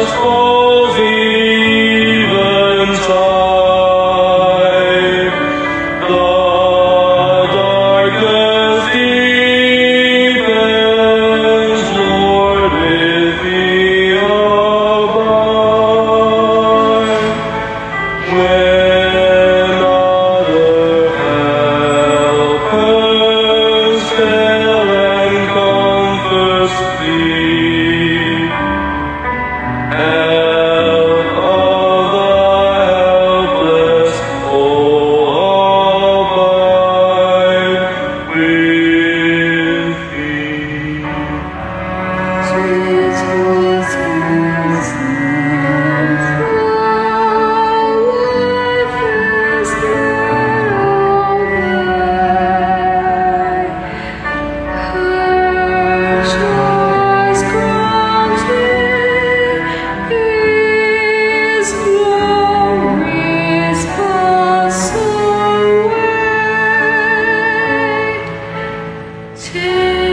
Christ. You.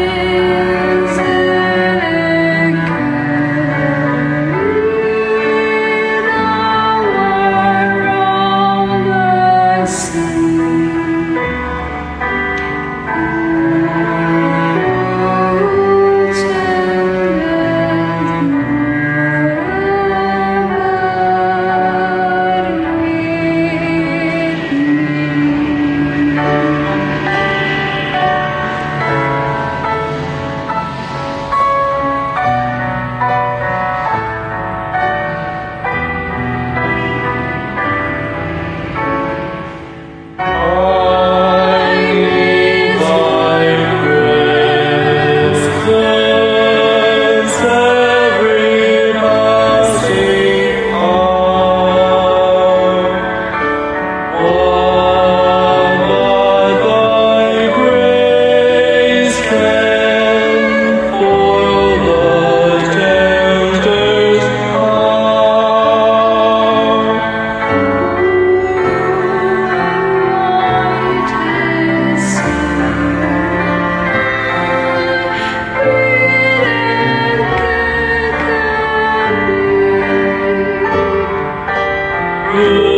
God